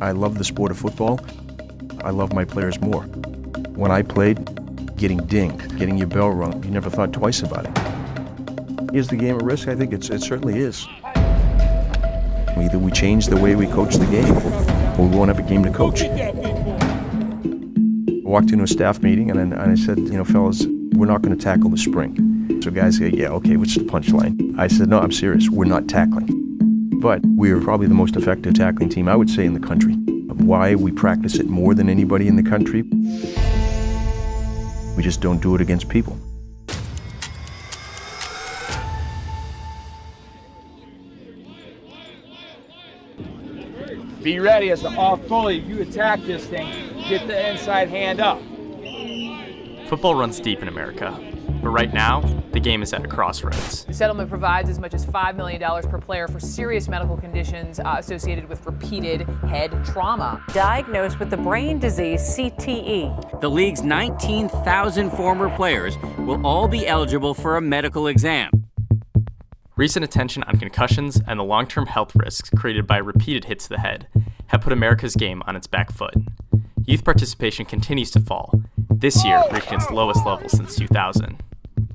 I love the sport of football. I love my players more. When I played, getting dinged, getting your bell rung, you never thought twice about it. Is the game a risk? I think it certainly is. Either we change the way we coach the game, or we won't have a game to coach. I walked into a staff meeting and, I, and I said, you know, fellas, we're not going to tackle the spring. So guys say, yeah, okay, what's the punchline? I said, no, I'm serious. We're not tackling. But we are probably the most effective tackling team, I would say, in the country. Why we practice it more than anybody in the country? We just don't do it against people. Be ready as the off bully. You attack this thing, get the inside hand up. Football runs deep in America, but right now, the game is at a crossroads. The settlement provides as much as $5 million per player for serious medical conditions uh, associated with repeated head trauma. Diagnosed with the brain disease CTE. The league's 19,000 former players will all be eligible for a medical exam. Recent attention on concussions and the long term health risks created by repeated hits to the head have put America's game on its back foot. Youth participation continues to fall, this year reaching its lowest level since 2000.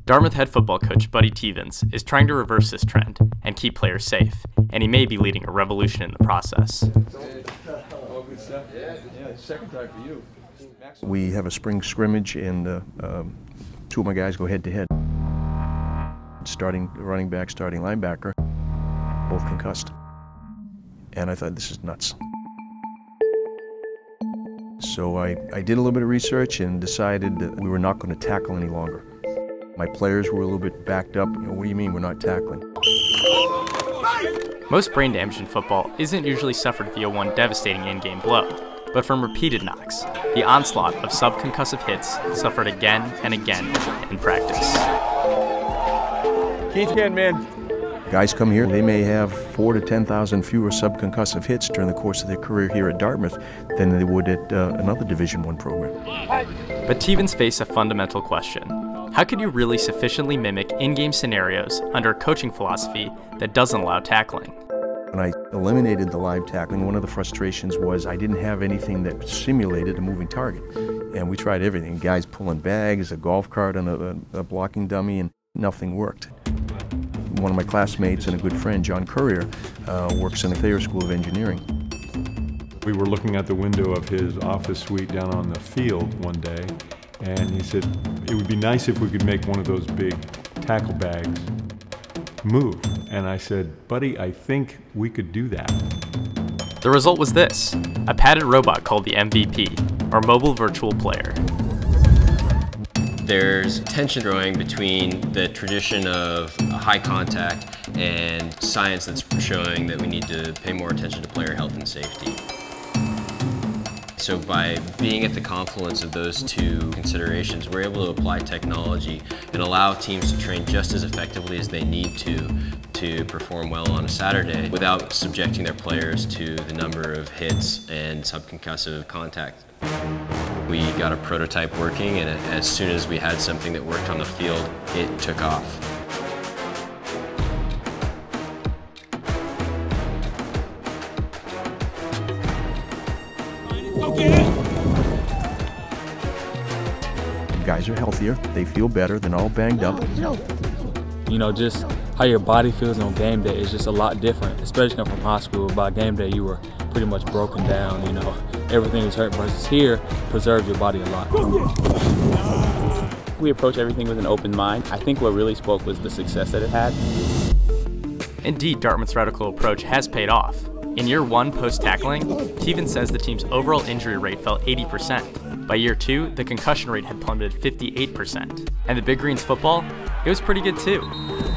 Dartmouth head football coach Buddy Teevens is trying to reverse this trend and keep players safe, and he may be leading a revolution in the process. We have a spring scrimmage, and uh, um, two of my guys go head to head. Starting running back, starting linebacker, both concussed. And I thought, this is nuts. So I, I did a little bit of research and decided that we were not going to tackle any longer. My players were a little bit backed up. You know, what do you mean we're not tackling? Most brain damage in football isn't usually suffered via one devastating in-game blow, but from repeated knocks, the onslaught of subconcussive hits suffered again and again in practice. Keith again, man. Guys come here, they may have four to 10,000 fewer subconcussive hits during the course of their career here at Dartmouth than they would at uh, another Division One program. But Teevens faced a fundamental question. How could you really sufficiently mimic in-game scenarios under a coaching philosophy that doesn't allow tackling? When I eliminated the live tackling, one of the frustrations was I didn't have anything that simulated a moving target. And we tried everything, guys pulling bags, a golf cart and a, a blocking dummy, and nothing worked one of my classmates and a good friend, John Currier, uh, works in the Thayer School of Engineering. We were looking out the window of his office suite down on the field one day, and he said, it would be nice if we could make one of those big tackle bags move. And I said, buddy, I think we could do that. The result was this, a padded robot called the MVP, or Mobile Virtual Player there's tension growing between the tradition of high contact and science that's showing that we need to pay more attention to player health and safety. So by being at the confluence of those two considerations, we're able to apply technology and allow teams to train just as effectively as they need to to perform well on a Saturday without subjecting their players to the number of hits and subconcussive contact. We got a prototype working and as soon as we had something that worked on the field, it took off. Guys are healthier, they feel better, they're all banged up. You know, just how your body feels on game day is just a lot different, especially coming from high school. By game day, you were pretty much broken down, you know, everything was hurt versus here preserves your body a lot. We approach everything with an open mind. I think what really spoke was the success that it had. Indeed, Dartmouth's radical approach has paid off. In year one post-tackling, Teevens says the team's overall injury rate fell 80%. By year two, the concussion rate had plummeted 58%. And the Big Green's football, it was pretty good too.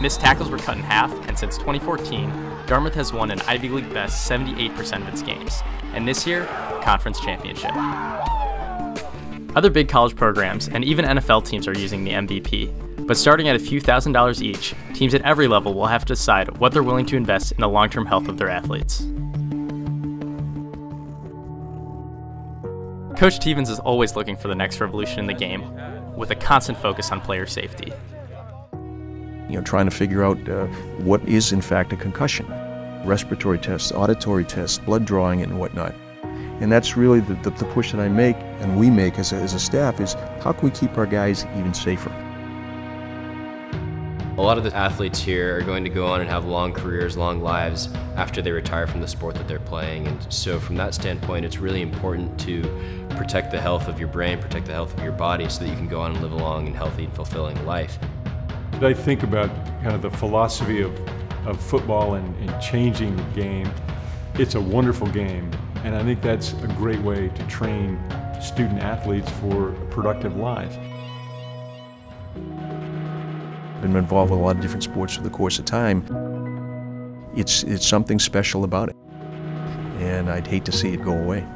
Missed tackles were cut in half, and since 2014, Dartmouth has won an Ivy League best 78% of its games, and this year, conference championship. Other big college programs and even NFL teams are using the MVP, but starting at a few thousand dollars each, teams at every level will have to decide what they're willing to invest in the long term health of their athletes. Coach Teevens is always looking for the next revolution in the game, with a constant focus on player safety. You know, trying to figure out uh, what is in fact a concussion. Respiratory tests, auditory tests, blood drawing, and whatnot. And that's really the, the, the push that I make and we make as a, as a staff is how can we keep our guys even safer? A lot of the athletes here are going to go on and have long careers, long lives after they retire from the sport that they're playing. And so from that standpoint, it's really important to protect the health of your brain, protect the health of your body so that you can go on and live a long and healthy and fulfilling life. I think about kind of the philosophy of, of football and, and changing the game. It's a wonderful game, and I think that's a great way to train student athletes for productive lives been involved with a lot of different sports through the course of time. It's, it's something special about it. And I'd hate to see it go away.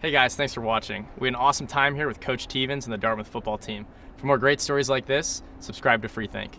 Hey guys, thanks for watching. We had an awesome time here with Coach Teevens and the Dartmouth football team. For more great stories like this, subscribe to Freethink.